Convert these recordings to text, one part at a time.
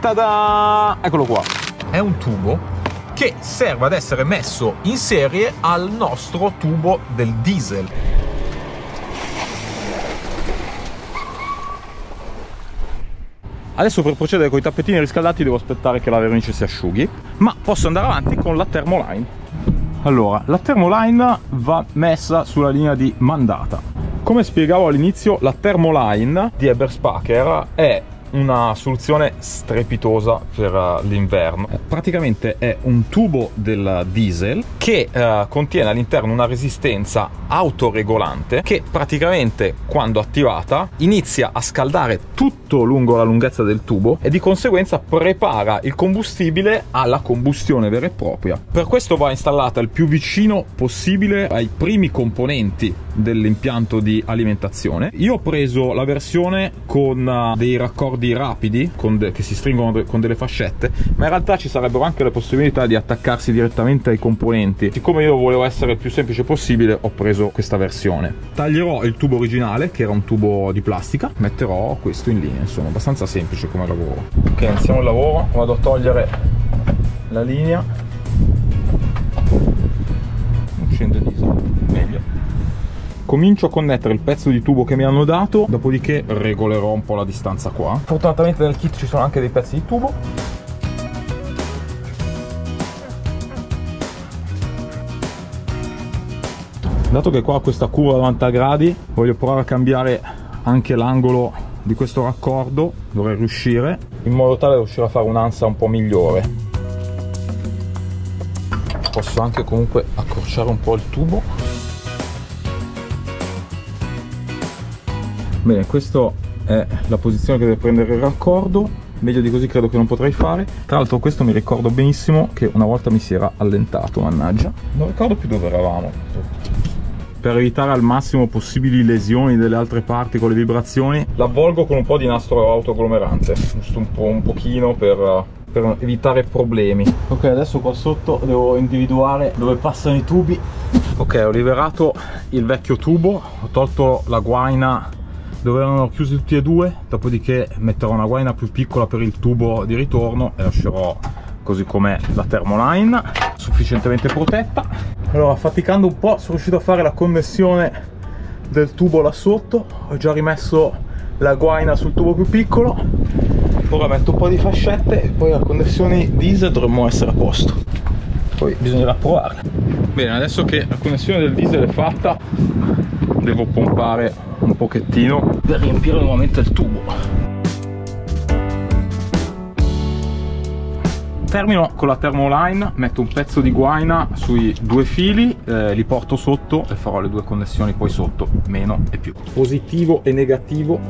Tada! Eccolo qua. È un tubo che serve ad essere messo in serie al nostro tubo del diesel. Adesso per procedere con i tappetini riscaldati devo aspettare che la vernice si asciughi, ma posso andare avanti con la Thermoline. Allora, la Thermoline va messa sulla linea di mandata. Come spiegavo all'inizio, la Thermoline di Eberspacher è una soluzione strepitosa per uh, l'inverno. Eh, praticamente è un tubo del diesel che uh, contiene all'interno una resistenza autoregolante che praticamente quando attivata inizia a scaldare tutto lungo la lunghezza del tubo e di conseguenza prepara il combustibile alla combustione vera e propria. Per questo va installata il più vicino possibile ai primi componenti dell'impianto di alimentazione. Io ho preso la versione con uh, dei raccordi rapidi de- che si stringono con delle fascette, ma in realtà ci sarebbero anche le possibilità di attaccarsi direttamente ai componenti. Siccome io volevo essere il più semplice possibile, ho preso questa versione. Taglierò il tubo originale, che era un tubo di plastica, metterò questo in linea, insomma, abbastanza semplice come lavoro. Ok, iniziamo il lavoro, vado a togliere la linea. Non scende di meglio comincio a connettere il pezzo di tubo che mi hanno dato dopodiché regolerò un po' la distanza qua. Fortunatamente nel kit ci sono anche dei pezzi di tubo. Dato che qua ho questa curva da 90 gradi voglio provare a cambiare anche l'angolo di questo raccordo. Dovrei riuscire in modo tale da riuscire a fare un'ansa un po' migliore. Posso anche comunque accorciare un po' il tubo bene questa è la posizione che deve prendere il raccordo. Meglio di così credo che non potrei fare. Tra l'altro questo mi ricordo benissimo che una volta mi si era allentato mannaggia. Non ricordo più dove eravamo. Per evitare al massimo possibili lesioni delle altre parti con le vibrazioni l'avvolgo con un po' di nastro autoagglomerante. Giusto un po' un pochino per, per evitare problemi. Ok adesso qua sotto devo individuare dove passano i tubi. Ok ho liberato il vecchio tubo ho tolto la guaina dove erano chiusi tutti e due dopodiché metterò una guaina più piccola per il tubo di ritorno e lascerò così come la Thermoline sufficientemente protetta. Allora faticando un po' sono riuscito a fare la connessione del tubo là sotto. Ho già rimesso la guaina sul tubo più piccolo. Ora metto un po' di fascette e poi la connessione diesel dovremmo essere a posto. Poi bisognerà provare. Bene adesso che la connessione del diesel è fatta devo pompare un pochettino per riempire nuovamente il tubo termino con la Thermoline, metto un pezzo di guaina sui due fili, eh, li porto sotto e farò le due connessioni poi sotto, meno e più. Positivo e negativo.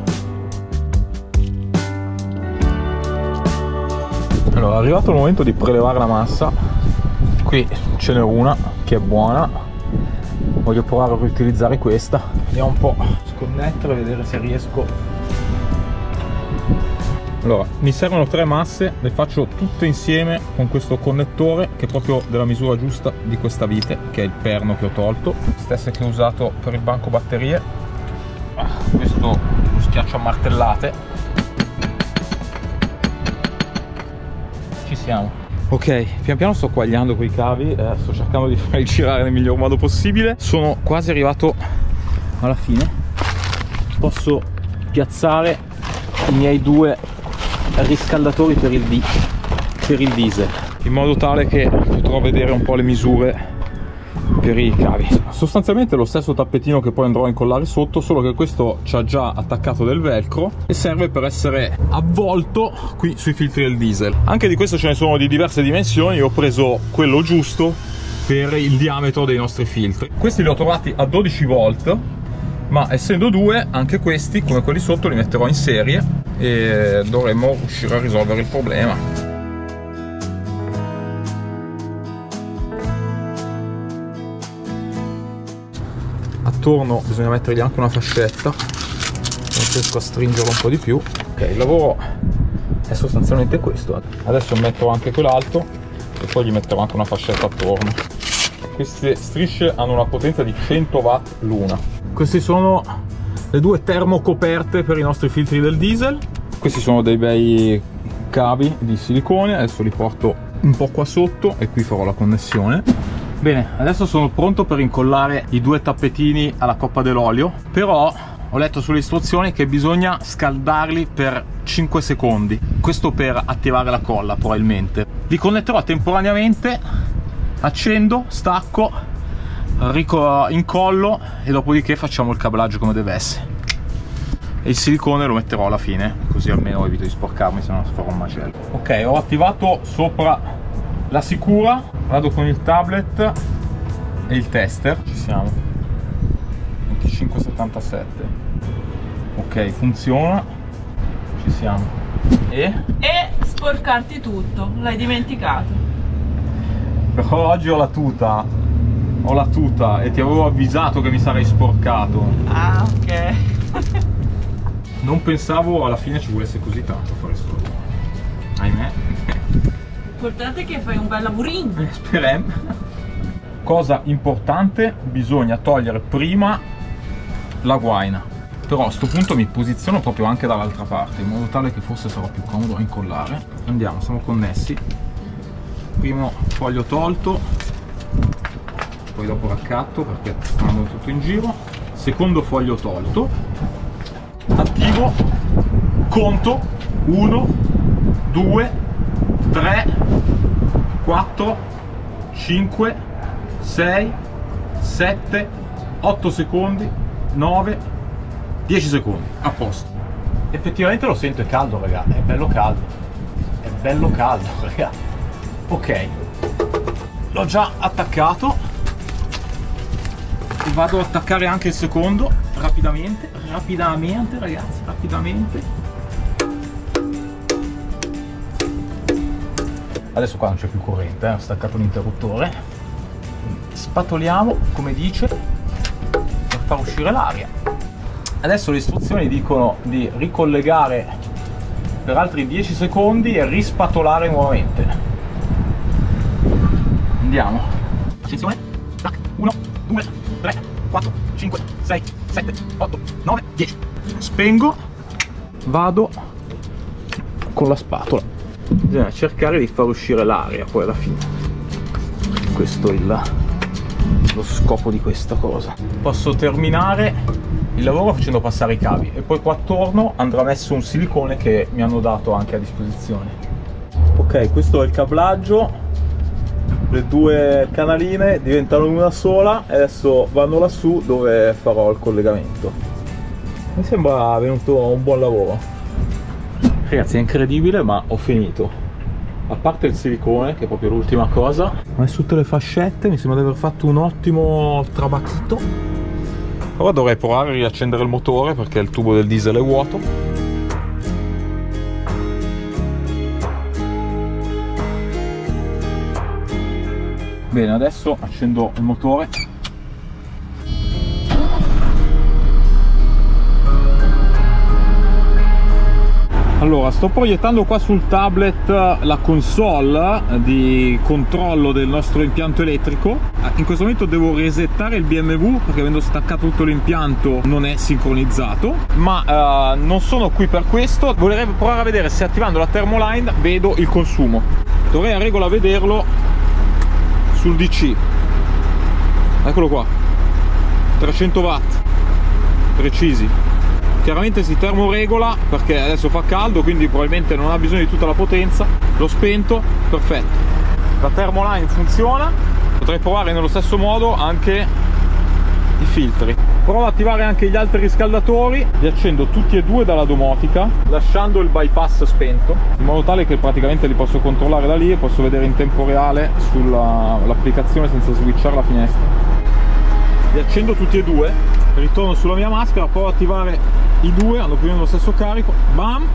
Allora, è arrivato il momento di prelevare la massa. Qui ce n'è una che è buona. Voglio provare a riutilizzare questa. Vediamo un po' sconnettere e vedere se riesco. Allora mi servono tre masse le faccio tutte insieme con questo connettore che è proprio della misura giusta di questa vite che è il perno che ho tolto. Stesse che ho usato per il banco batterie. Questo lo schiaccio a martellate. Ci siamo ok pian piano sto quagliando quei cavi eh, sto cercando di farli girare nel miglior modo possibile. Sono quasi arrivato alla fine. Posso piazzare i miei due riscaldatori per il, di per il diesel. In modo tale che potrò vedere un po' le misure per i cavi. Sostanzialmente lo stesso tappetino che poi andrò a incollare sotto solo che questo ci ha già attaccato del velcro e serve per essere avvolto qui sui filtri del diesel. Anche di questo ce ne sono di diverse dimensioni io ho preso quello giusto per il diametro dei nostri filtri. Questi li ho trovati a 12 volt ma essendo due anche questi come quelli sotto li metterò in serie e dovremmo riuscire a risolvere il problema attorno bisogna mettergli anche una fascetta riesco a stringerlo un po' di più. Ok il lavoro è sostanzialmente questo. Adesso metto anche quell'altro e poi gli metterò anche una fascetta attorno. Queste strisce hanno una potenza di 100 watt l'una. Queste sono le due termocoperte per i nostri filtri del diesel. Questi sono dei bei cavi di silicone. Adesso li porto un po' qua sotto e qui farò la connessione bene adesso sono pronto per incollare i due tappetini alla coppa dell'olio però ho letto sulle istruzioni che bisogna scaldarli per 5 secondi questo per attivare la colla probabilmente. Li connetterò temporaneamente accendo stacco incollo e dopodiché facciamo il cablaggio come deve essere. E il silicone lo metterò alla fine così almeno evito di sporcarmi se no farò un macello. Ok ho attivato sopra la sicura vado con il tablet e il tester. Ci siamo. 2577 ok funziona. Ci siamo. E? e sporcarti tutto l'hai dimenticato. Però oggi ho la tuta. Ho la tuta e ti avevo avvisato che mi sarei sporcato. Ah ok. Non pensavo alla fine ci volesse così tanto fare sto lavoro. ahimè l'importante è che fai un bel lavorino. Eh, speriamo. Cosa importante bisogna togliere prima la guaina. Però a questo punto mi posiziono proprio anche dall'altra parte in modo tale che forse sarà più comodo a incollare. Andiamo siamo connessi. Primo foglio tolto poi dopo raccatto perché stanno tutto in giro. Secondo foglio tolto. Attivo conto 1 2 3 4 5 6 7 8 secondi 9 10 secondi. A posto. Effettivamente lo sento è caldo raga è bello caldo. È bello caldo raga. Ok. L'ho già attaccato. E vado ad attaccare anche il secondo rapidamente. Rapidamente ragazzi rapidamente adesso qua non c'è più corrente eh? ho staccato l'interruttore. Spatoliamo come dice per far uscire l'aria. Adesso le istruzioni dicono di ricollegare per altri 10 secondi e rispatolare nuovamente. Andiamo. Attenzione. 1 2 3 4 5 6 7 8 9 10 spengo. Vado con la spatola bisogna cercare di far uscire l'aria poi alla fine. Questo è il, lo scopo di questa cosa. Posso terminare il lavoro facendo passare i cavi e poi qua attorno andrà messo un silicone che mi hanno dato anche a disposizione. Ok questo è il cablaggio. Le due canaline diventano una sola e adesso vanno lassù dove farò il collegamento. Mi sembra venuto un buon lavoro ragazzi è incredibile ma ho finito. A parte il silicone che è proprio l'ultima cosa. Ho messo tutte le fascette mi sembra di aver fatto un ottimo trabattito. Ora dovrei provare a riaccendere il motore perché il tubo del diesel è vuoto. Bene adesso accendo il motore Allora, sto proiettando qua sul tablet la console di controllo del nostro impianto elettrico. In questo momento devo resettare il BMW perché avendo staccato tutto l'impianto non è sincronizzato. Ma uh, non sono qui per questo. Vorrei provare a vedere se attivando la Thermoline vedo il consumo. Dovrei a regola vederlo sul DC eccolo qua 300 watt precisi chiaramente si termoregola perché adesso fa caldo quindi probabilmente non ha bisogno di tutta la potenza. L'ho spento perfetto. La thermoline funziona. Potrei provare nello stesso modo anche i filtri. Provo ad attivare anche gli altri riscaldatori. Li accendo tutti e due dalla domotica lasciando il bypass spento in modo tale che praticamente li posso controllare da lì e posso vedere in tempo reale sull'applicazione senza switchare la finestra. Li accendo tutti e due ritorno sulla mia maschera provo ad attivare i due hanno più o meno lo stesso carico. Bam!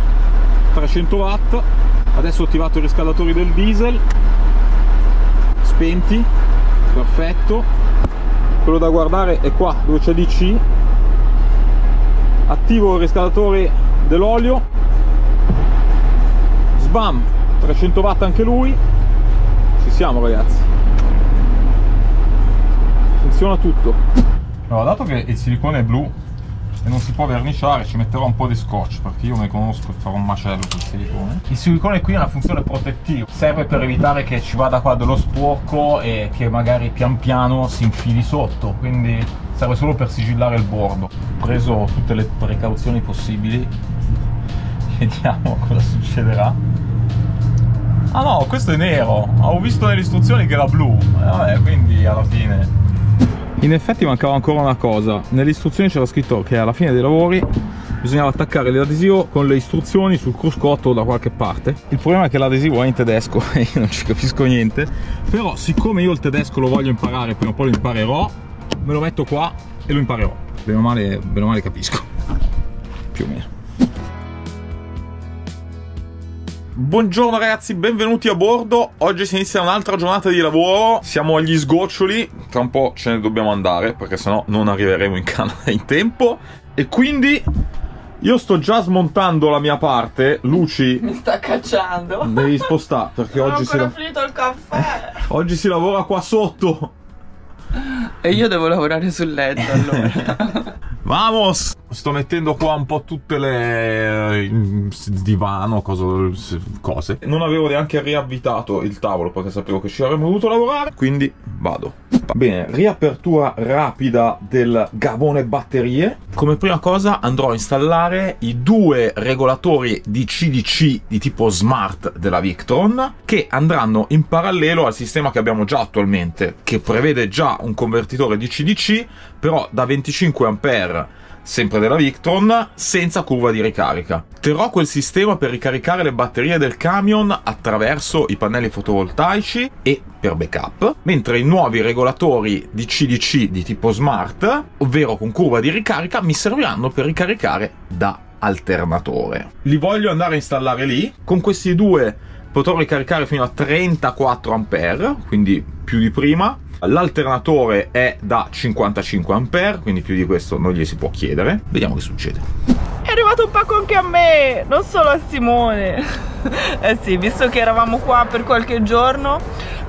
300 watt. Adesso ho attivato i riscaldatori del diesel. Spenti. Perfetto. Quello da guardare è qua dove c'è DC attivo il riscaldatore dell'olio. Sbam! 300 watt anche lui. Ci siamo ragazzi. Funziona tutto. Allora dato che il silicone è blu e non si può verniciare ci metterò un po' di scotch perché io ne conosco e farò un macello sul silicone. Il silicone qui ha una funzione protettiva serve per evitare che ci vada qua dello sporco e che magari pian piano si infili sotto quindi serve solo per sigillare il bordo. Ho preso tutte le precauzioni possibili vediamo cosa succederà. Ah no questo è nero avevo visto nelle istruzioni che era blu. Eh, vabbè quindi alla fine in effetti mancava ancora una cosa. Nelle istruzioni c'era scritto che alla fine dei lavori bisognava attaccare l'adesivo con le istruzioni sul cruscotto da qualche parte. Il problema è che l'adesivo è in tedesco e io non ci capisco niente. Però siccome io il tedesco lo voglio imparare prima o poi lo imparerò me lo metto qua e lo imparerò. Bene o male, bene o male capisco. Più o meno Buongiorno ragazzi, benvenuti a bordo. Oggi si inizia un'altra giornata di lavoro. Siamo agli sgoccioli. Tra un po' ce ne dobbiamo andare perché sennò non arriveremo in Canada in tempo. E quindi io sto già smontando la mia parte. Luci. Mi sta cacciando. Devi spostare perché non oggi ho si, la- finito il caffè. oggi si lavora qua sotto. E io devo lavorare sul letto allora. Vamos! Sto mettendo qua un po' tutte le eh, divano, cosa- cose. Non avevo neanche riavvitato il tavolo perché sapevo che ci avremmo dovuto lavorare, quindi vado. Bene, riapertura rapida del gavone batterie. Come prima cosa andrò a installare i due regolatori di CDC di tipo smart della Victron che andranno in parallelo al sistema che abbiamo già attualmente, che prevede già un convertitore di CDC, però da 25 A sempre della Victron, senza curva di ricarica. Terrò quel sistema per ricaricare le batterie del camion attraverso i pannelli fotovoltaici e per backup, mentre i nuovi regolatori di CDC di tipo smart, ovvero con curva di ricarica, mi serviranno per ricaricare da alternatore. Li voglio andare a installare lì, con questi due potrò ricaricare fino a 34 A, quindi più di prima, L'alternatore è da 55 A, quindi più di questo non gli si può chiedere. Vediamo che succede. Arrivato un pacco anche a me, non solo a Simone. Eh sì, visto che eravamo qua per qualche giorno,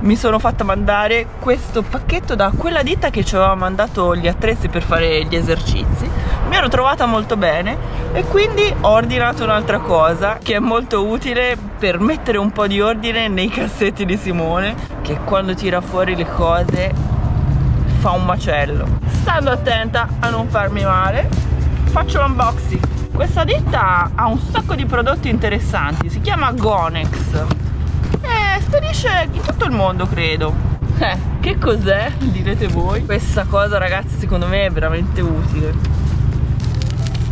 mi sono fatta mandare questo pacchetto da quella ditta che ci aveva mandato gli attrezzi per fare gli esercizi. Mi ero trovata molto bene e quindi ho ordinato un'altra cosa che è molto utile per mettere un po' di ordine nei cassetti di Simone, che quando tira fuori le cose fa un macello. Stando attenta a non farmi male, faccio l'unboxing. Questa ditta ha un sacco di prodotti interessanti, si chiama Gonex e spedisce in tutto il mondo credo. Eh, che cos'è? Direte voi. Questa cosa ragazzi secondo me è veramente utile.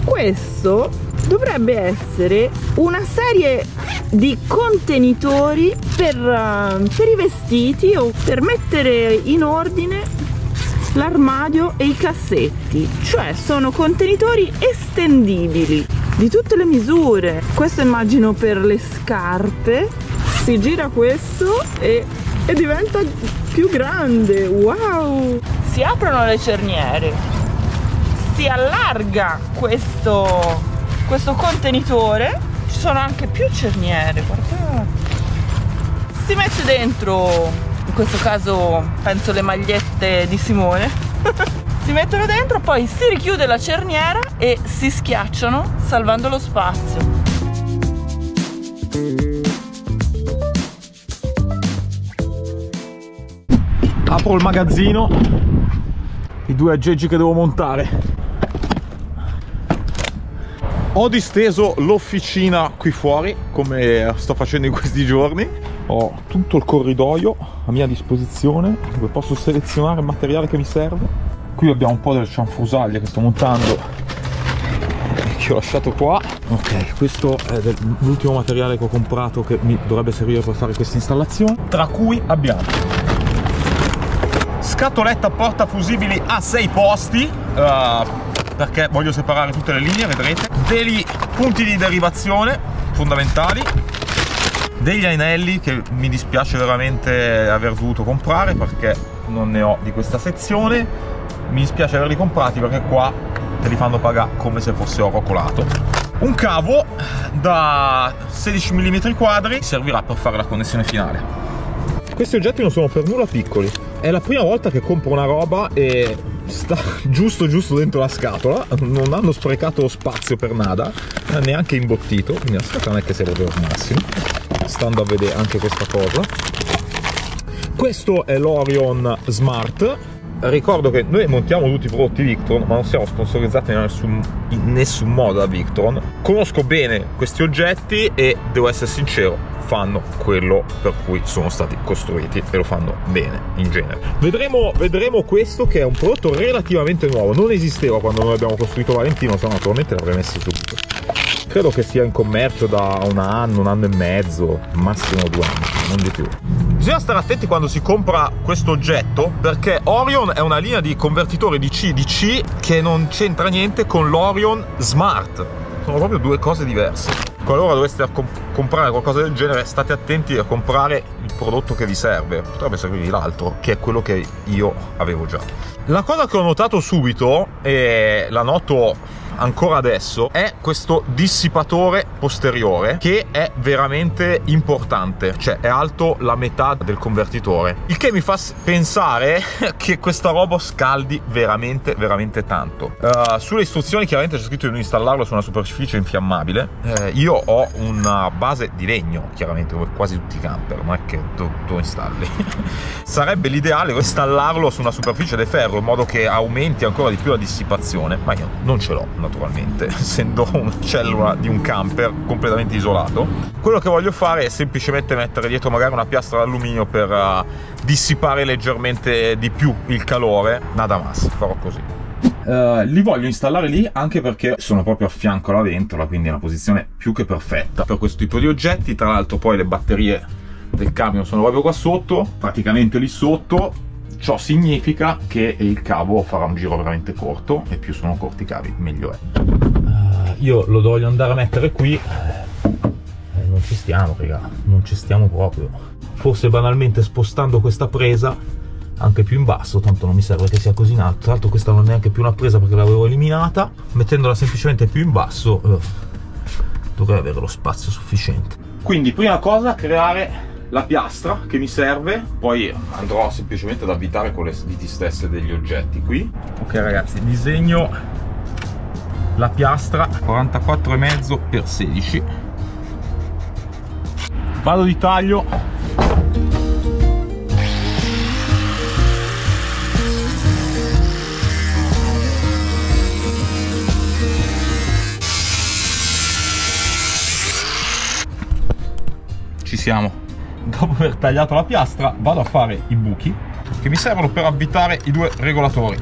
Questo dovrebbe essere una serie di contenitori per, eh, per i vestiti o per mettere in ordine l'armadio e i cassetti, cioè sono contenitori estendibili di tutte le misure. Questo immagino per le scarpe, si gira questo e, e diventa più grande, wow! Si aprono le cerniere, si allarga questo, questo contenitore, ci sono anche più cerniere, guardate. Si mette dentro in questo caso penso le magliette di Simone si mettono dentro poi si richiude la cerniera e si schiacciano salvando lo spazio Apro il magazzino, i due aggeggi che devo montare. Ho disteso l'officina qui fuori, come sto facendo in questi giorni. Ho tutto il corridoio a mia disposizione, dove posso selezionare il materiale che mi serve. Qui abbiamo un po' del cianfrusaglie che sto montando, che ho lasciato qua. Ok, questo è l'ultimo materiale che ho comprato che mi dovrebbe servire per fare questa installazione. Tra cui abbiamo scatoletta porta fusibili a 6 posti eh, perché voglio separare tutte le linee vedrete dei punti di derivazione fondamentali degli anelli che mi dispiace veramente aver dovuto comprare perché non ne ho di questa sezione. Mi dispiace averli comprati perché qua te li fanno pagare come se fosse oro colato. Un cavo da 16 mm quadri servirà per fare la connessione finale. Questi oggetti non sono per nulla piccoli. È la prima volta che compro una roba e sta giusto giusto dentro la scatola. Non hanno sprecato spazio per nada neanche imbottito. Quindi la scatola non è che sia proprio al massimo stando a vedere anche questa cosa. Questo è l'Orion Smart. Ricordo che noi montiamo tutti i prodotti Victron ma non siamo sponsorizzati in nessun, in nessun modo da Victron. Conosco bene questi oggetti e devo essere sincero fanno quello per cui sono stati costruiti e lo fanno bene in genere. Vedremo, vedremo questo che è un prodotto relativamente nuovo. Non esisteva quando noi abbiamo costruito Valentino se no naturalmente l'avrei messo subito credo che sia in commercio da un anno, un anno e mezzo, massimo due anni, non di più. Bisogna stare attenti quando si compra questo oggetto perché Orion è una linea di convertitori DC DC che non c'entra niente con l'Orion Smart. Sono proprio due cose diverse. Qualora doveste comp comprare qualcosa del genere, state attenti a comprare il prodotto che vi serve. Potrebbe servirvi l'altro, che è quello che io avevo già. La cosa che ho notato subito, e la noto ancora adesso è questo dissipatore posteriore che è veramente importante cioè è alto la metà del convertitore. Il che mi fa pensare che questa roba scaldi veramente veramente tanto. Uh, sulle istruzioni chiaramente c'è scritto di non installarlo su una superficie infiammabile. Uh, io ho una base di legno chiaramente come quasi tutti i camper non è che tu, tu installi? Sarebbe l'ideale installarlo su una superficie di ferro in modo che aumenti ancora di più la dissipazione ma io non ce l'ho naturalmente, essendo una cellula di un camper completamente isolato. Quello che voglio fare è semplicemente mettere dietro magari una piastra d'alluminio per uh, dissipare leggermente di più il calore. Nada más, farò così. Uh, li voglio installare lì anche perché sono proprio a fianco alla ventola, quindi è una posizione più che perfetta per questo tipo di oggetti. Tra l'altro poi le batterie del camion sono proprio qua sotto, praticamente lì sotto Ciò significa che il cavo farà un giro veramente corto e più sono corti i cavi meglio è. Uh, io lo voglio andare a mettere qui. Eh, non ci stiamo, raga, non ci stiamo proprio. Forse banalmente spostando questa presa anche più in basso, tanto non mi serve che sia così in alto. Tra l'altro questa non è neanche più una presa perché l'avevo eliminata. Mettendola semplicemente più in basso eh, dovrei avere lo spazio sufficiente. Quindi prima cosa creare la piastra che mi serve, poi andrò semplicemente ad avvitare con le viti stesse degli oggetti qui. Ok ragazzi, disegno la piastra 44,5 x 16. Vado di taglio ci siamo dopo aver tagliato la piastra vado a fare i buchi che mi servono per avvitare i due regolatori.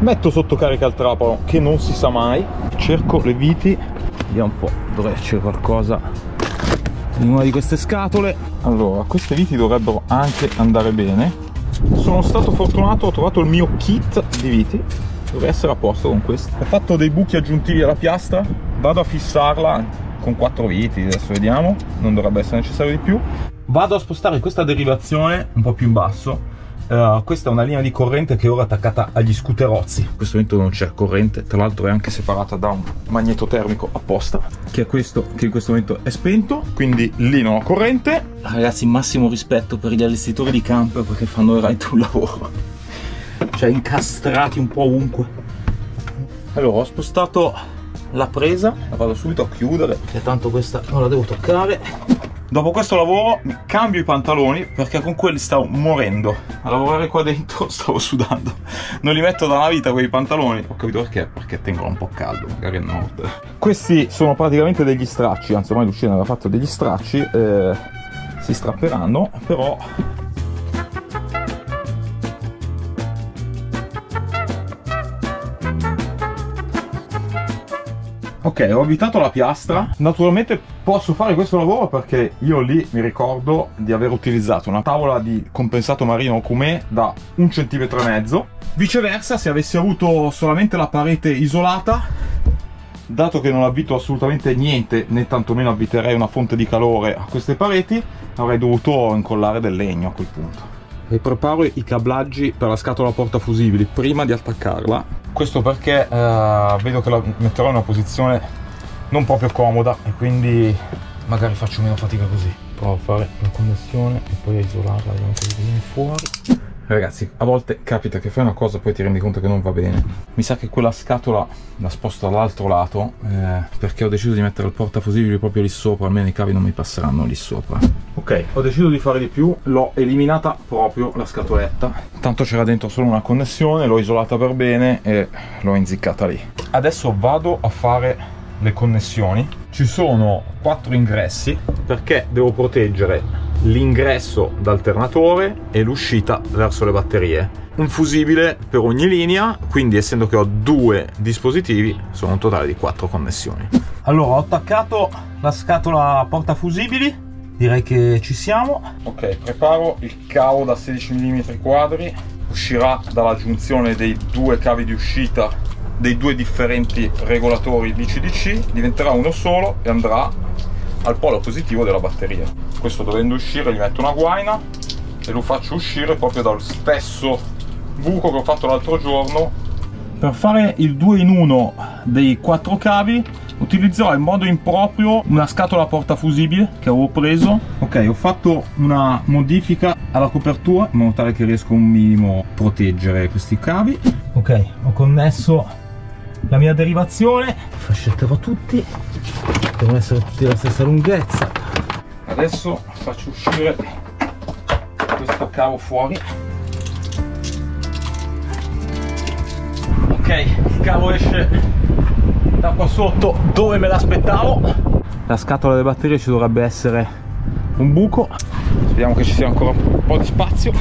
Metto sotto carica il trapano che non si sa mai. Cerco le viti. Vediamo un po' dovrei c'è qualcosa in una di queste scatole. Allora queste viti dovrebbero anche andare bene. Sono stato fortunato ho trovato il mio kit di viti deve essere a posto con questo ho fatto dei buchi aggiuntivi alla piastra vado a fissarla con quattro viti adesso vediamo non dovrebbe essere necessario di più vado a spostare questa derivazione un po' più in basso Uh, questa è una linea di corrente che è ora attaccata agli scooterozzi. In questo momento non c'è corrente, tra l'altro è anche separata da un magneto termico apposta, che è questo che in questo momento è spento, quindi lì non ho corrente. Ragazzi, massimo rispetto per gli allestitori di camper perché fanno veramente un lavoro cioè incastrati un po' ovunque. Allora ho spostato la presa la vado subito a chiudere. Perché tanto questa non la devo toccare. Dopo questo lavoro mi cambio i pantaloni perché con quelli stavo morendo a lavorare qua dentro stavo sudando. Non li metto da una vita quei pantaloni. Ho capito perché? Perché tengono un po' caldo magari a notte. Questi sono praticamente degli stracci anzi ormai Lucina aveva fatto degli stracci eh, si strapperanno però Ok, ho avvitato la piastra. Naturalmente posso fare questo lavoro perché io lì mi ricordo di aver utilizzato una tavola di compensato marino Cume da un centimetro e mezzo. Viceversa, se avessi avuto solamente la parete isolata, dato che non avvito assolutamente niente, né tantomeno avviterei una fonte di calore a queste pareti, avrei dovuto incollare del legno a quel punto e preparo i cablaggi per la scatola portafusibili prima di attaccarla questo perché eh, vedo che la metterò in una posizione non proprio comoda e quindi magari faccio meno fatica così. Provo a fare una connessione e poi a isolarla, vediamo cosa viene fuori. Ragazzi, a volte capita che fai una cosa e poi ti rendi conto che non va bene. Mi sa che quella scatola la sposto dall'altro lato eh, perché ho deciso di mettere il portafusibili proprio lì sopra, almeno i cavi non mi passeranno lì sopra. Ok, ho deciso di fare di più, l'ho eliminata proprio la scatoletta. Tanto c'era dentro solo una connessione, l'ho isolata per bene e l'ho inziccata lì. Adesso vado a fare le connessioni. Ci sono quattro ingressi perché devo proteggere l'ingresso d'alternatore e l'uscita verso le batterie. Un fusibile per ogni linea, quindi essendo che ho due dispositivi, sono un totale di quattro connessioni. Allora, ho attaccato la scatola porta fusibili, direi che ci siamo. Ok, preparo il cavo da 16 mm quadri, uscirà dalla giunzione dei due cavi di uscita dei due differenti regolatori DC-DC, diventerà uno solo e andrà al polo positivo della batteria. Questo dovendo uscire gli metto una guaina e lo faccio uscire proprio dal stesso buco che ho fatto l'altro giorno. Per fare il 2 in 1 dei quattro cavi utilizzerò in modo improprio una scatola portafusibile che avevo preso. Ok, ho fatto una modifica alla copertura in modo tale che riesco un minimo a proteggere questi cavi. Ok, ho connesso la mia derivazione, fascetterò tutti. Devono essere tutti della stessa lunghezza. Adesso faccio uscire questo cavo fuori. Ok il cavo esce da qua sotto dove me l'aspettavo. La scatola delle batterie ci dovrebbe essere un buco. Speriamo che ci sia ancora un po' di spazio.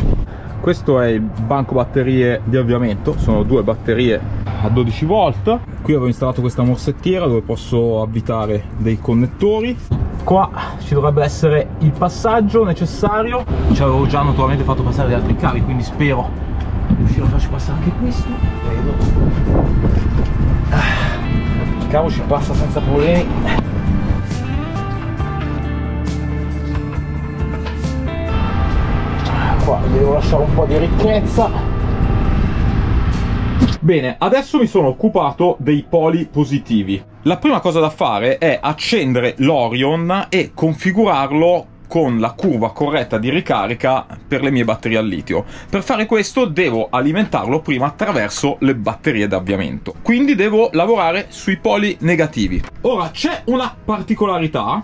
Questo è il banco batterie di avviamento. Sono due batterie a 12 volt. Qui avevo installato questa morsettiera dove posso avvitare dei connettori. Qua ci dovrebbe essere il passaggio necessario. Ci avevo già naturalmente fatto passare gli altri cavi quindi spero di riuscire a farci passare anche questo. Vedo. Il cavo ci passa senza problemi. Devo lasciare un po' di ricchezza Bene, adesso mi sono occupato dei poli positivi. La prima cosa da fare è accendere l'Orion e configurarlo con la curva corretta di ricarica per le mie batterie al litio. Per fare questo devo alimentarlo prima attraverso le batterie d'avviamento. Quindi devo lavorare sui poli negativi. Ora c'è una particolarità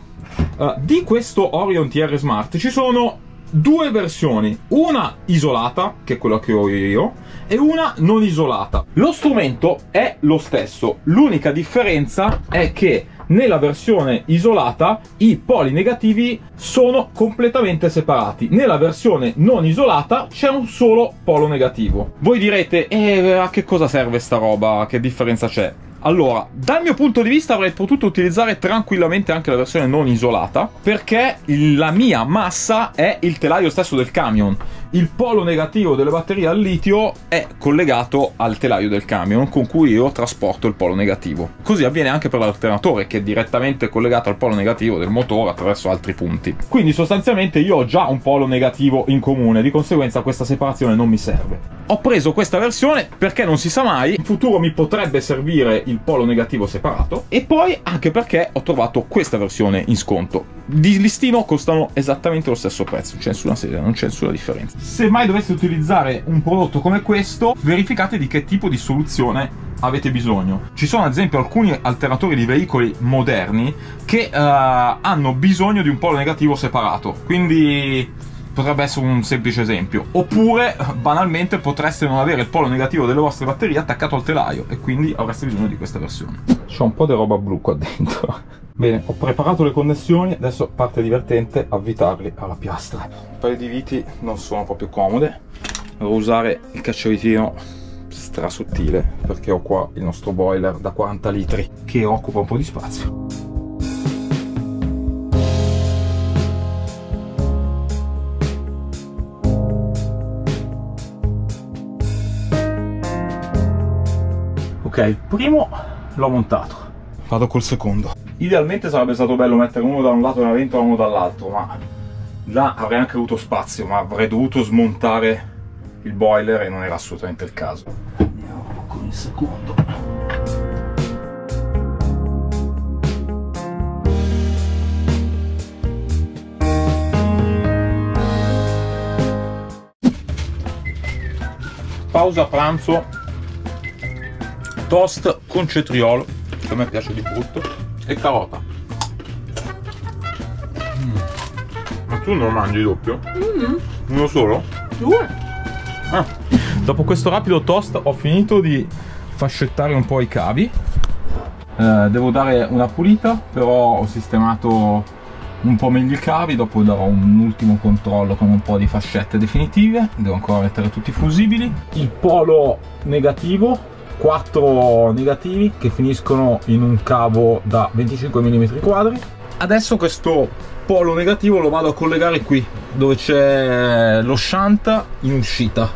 uh, di questo Orion TR Smart. Ci sono due versioni, una isolata, che è quella che ho io, e una non isolata. Lo strumento è lo stesso, l'unica differenza è che nella versione isolata i poli negativi sono completamente separati. Nella versione non isolata c'è un solo polo negativo. Voi direte, eh, a che cosa serve sta roba? Che differenza c'è? Allora, dal mio punto di vista avrei potuto utilizzare tranquillamente anche la versione non isolata, perché la mia massa è il telaio stesso del camion. Il polo negativo delle batterie al litio è collegato al telaio del camion con cui io trasporto il polo negativo. Così avviene anche per l'alternatore che è direttamente collegato al polo negativo del motore attraverso altri punti. Quindi sostanzialmente io ho già un polo negativo in comune, di conseguenza questa separazione non mi serve. Ho preso questa versione perché non si sa mai, in futuro mi potrebbe servire il polo negativo separato e poi anche perché ho trovato questa versione in sconto. Di listino costano esattamente lo stesso prezzo, c'è nessuna non c'è nessuna differenza. Se mai doveste utilizzare un prodotto come questo, verificate di che tipo di soluzione avete bisogno. Ci sono ad esempio alcuni alternatori di veicoli moderni che uh, hanno bisogno di un polo negativo separato, quindi potrebbe essere un semplice esempio. Oppure, banalmente, potreste non avere il polo negativo delle vostre batterie attaccato al telaio e quindi avreste bisogno di questa versione. C'è un po' di roba blu qua dentro. Bene, ho preparato le connessioni, adesso parte divertente avvitarli alla piastra. Un paio di viti non sono proprio comode, devo usare il cacciavitino strasottile perché ho qua il nostro boiler da 40 litri che occupa un po' di spazio. Ok, il primo l'ho montato. Vado col secondo. Idealmente sarebbe stato bello mettere uno da un lato della ventola e uno dall'altro, ma là avrei anche avuto spazio, ma avrei dovuto smontare il boiler e non era assolutamente il caso. Andiamo con il secondo. pausa pranzo toast con cetriolo che a me piace di brutto e carota. Mm. Ma tu non mangi doppio? Mm, Uno solo? due. Ah. Dopo questo rapido toast ho finito di fascettare un po' i cavi. Eh, devo dare una pulita, però ho sistemato un po' meglio i cavi, dopo darò un ultimo controllo con un po' di fascette definitive, devo ancora mettere tutti i fusibili. Il polo negativo, 4 negativi che finiscono in un cavo da 25 mm quadri. Adesso questo polo negativo lo vado a collegare qui, dove c'è lo shunt in uscita.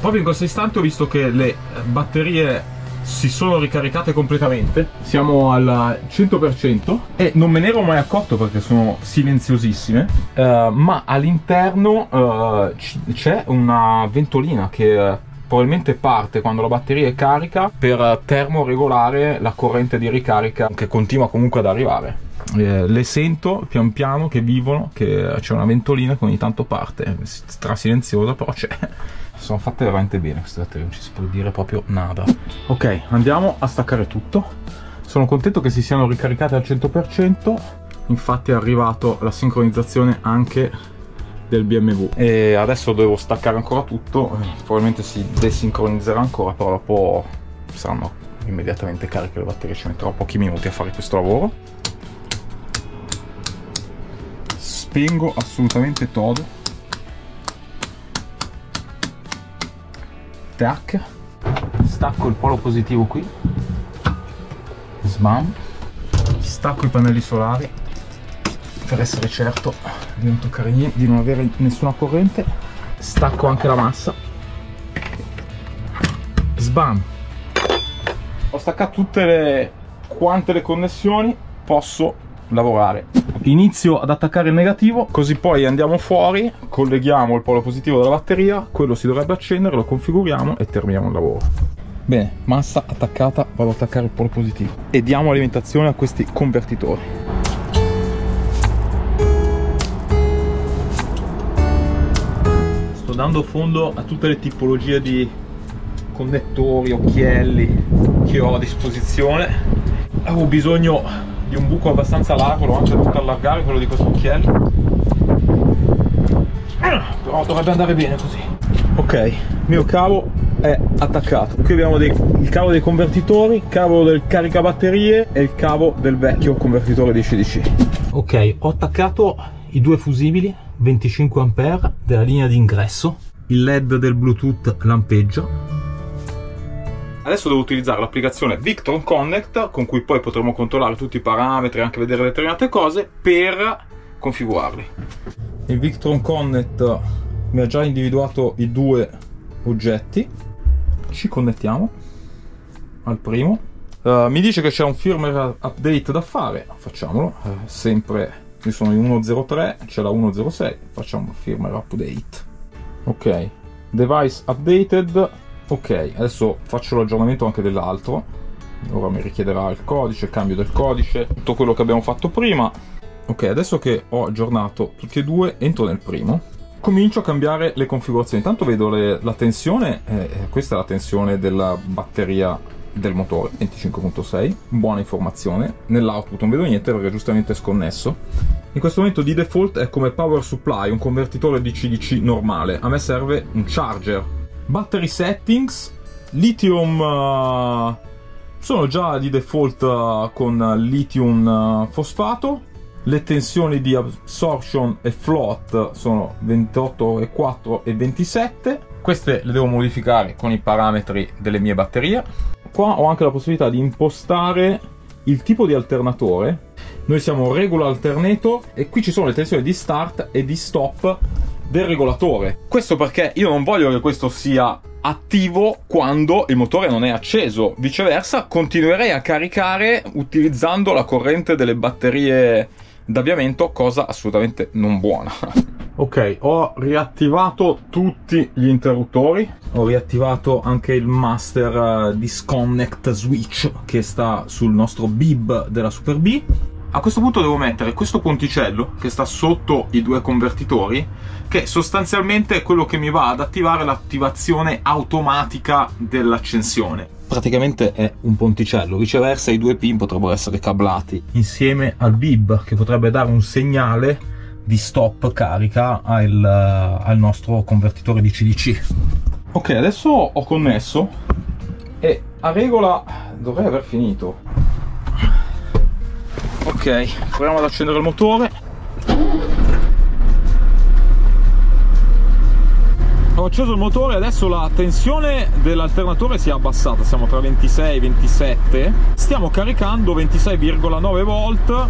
Proprio in questo istante ho visto che le batterie si sono ricaricate completamente, siamo al 100% e non me ne ero mai accorto perché sono silenziosissime, eh, ma all'interno eh, c'è una ventolina che eh, probabilmente parte quando la batteria è carica per termoregolare la corrente di ricarica che continua comunque ad arrivare. Eh, le sento pian piano che vivono, che c'è una ventolina che ogni tanto parte, stra silenziosa però c'è. Sono fatte veramente bene queste batterie, non ci si può dire proprio nada. Ok, andiamo a staccare tutto. Sono contento che si siano ricaricate al 100%, infatti è arrivato la sincronizzazione anche del BMW. E adesso devo staccare ancora tutto, eh, probabilmente si desincronizzerà ancora, però dopo saranno immediatamente cariche le batterie, ci metterò pochi minuti a fare questo lavoro. Spengo assolutamente todo. Tac. Stacco il polo positivo qui. Sbam. Stacco i pannelli solari per essere certo di non toccare niente, di non avere nessuna corrente. Stacco anche la massa. Sbam. Ho staccato tutte le quante le connessioni, posso lavorare. Inizio ad attaccare il negativo, così poi andiamo fuori, colleghiamo il polo positivo della batteria, quello si dovrebbe accendere, lo configuriamo e terminiamo il lavoro. Bene, massa attaccata, vado ad attaccare il polo positivo e diamo alimentazione a questi convertitori. Dando fondo a tutte le tipologie di connettori, occhielli che ho a disposizione. Avevo bisogno di un buco abbastanza largo, l'ho anche dovuto allargare quello di questo occhiello. Però dovrebbe andare bene così. Ok, il mio cavo è attaccato. Qui abbiamo dei, il cavo dei convertitori, il cavo del caricabatterie e il cavo del vecchio convertitore DC-DC. Ok, ho attaccato i due fusibili 25 A della linea di ingresso. Il LED del Bluetooth lampeggia. Adesso devo utilizzare l'applicazione Victron Connect con cui poi potremo controllare tutti i parametri e anche vedere determinate cose per configurarli. Il Victron Connect mi ha già individuato i due oggetti. Ci connettiamo al primo. Uh, mi dice che c'è un firmware update da fare, facciamolo. Uh, sempre, io sono in 1.03, c'è la 1.06, facciamo il firmware update. Ok, device updated. Ok, adesso faccio l'aggiornamento anche dell'altro. Ora mi richiederà il codice, cambio del codice, tutto quello che abbiamo fatto prima. Ok, adesso che ho aggiornato tutti e due, entro nel primo comincio a cambiare le configurazioni. Intanto vedo le, la tensione, eh, questa è la tensione della batteria del motore 25.6, buona informazione. Nell'output non vedo niente perché è giustamente sconnesso. In questo momento di default è come power supply, un convertitore DC-DC normale. A me serve un charger. Battery settings, lithium uh, sono già di default uh, con lithium uh, fosfato le tensioni di absorption e float sono 28,4 e 27 queste le devo modificare con i parametri delle mie batterie qua ho anche la possibilità di impostare il tipo di alternatore. Noi siamo regular alternator e qui ci sono le tensioni di start e di stop del regolatore. Questo perché io non voglio che questo sia attivo quando il motore non è acceso. Viceversa continuerei a caricare utilizzando la corrente delle batterie d'avviamento, cosa assolutamente non buona. ok, ho riattivato tutti gli interruttori, ho riattivato anche il master disconnect switch che sta sul nostro bib della Super B. a questo punto devo mettere questo ponticello che sta sotto i due convertitori che sostanzialmente è quello che mi va ad attivare l'attivazione automatica dell'accensione. Praticamente è un ponticello viceversa i due pin potrebbero essere cablati. Insieme al bib che potrebbe dare un segnale di stop carica al, al nostro convertitore di CDC ok adesso ho connesso e a regola dovrei aver finito ok proviamo ad accendere il motore. Ho acceso il motore adesso la tensione dell'alternatore si è abbassata. Siamo tra 26 e 27 stiamo caricando 26,9 volt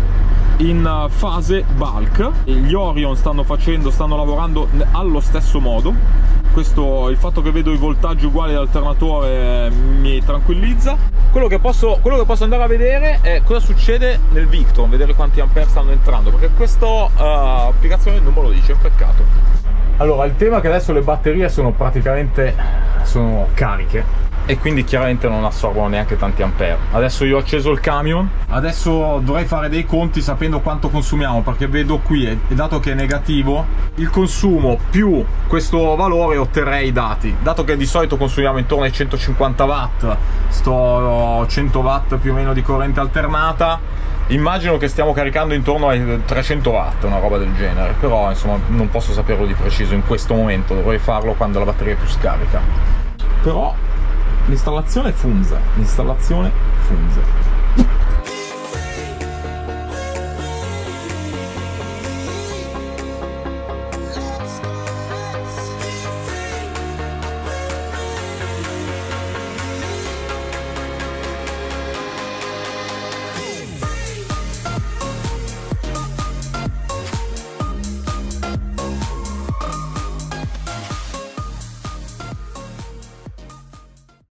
in fase bulk. Gli Orion stanno facendo stanno lavorando allo stesso modo. Questo, il fatto che vedo i voltaggi uguali all'alternatore mi tranquillizza. Quello che, posso, quello che posso andare a vedere è cosa succede nel Victron vedere quanti ampere stanno entrando perché questa uh, applicazione non me lo dice, è un peccato. Allora il tema è che adesso le batterie sono praticamente sono cariche e quindi chiaramente non assorbono neanche tanti ampere. Adesso io ho acceso il camion. Adesso dovrei fare dei conti sapendo quanto consumiamo perché vedo qui e dato che è negativo il consumo più questo valore otterrei i dati. Dato che di solito consumiamo intorno ai 150 watt sto 100 watt più o meno di corrente alternata immagino che stiamo caricando intorno ai 300 watt una roba del genere però insomma non posso saperlo di preciso in questo momento dovrei farlo quando la batteria è più scarica. Però L'installazione funza, l'installazione funza.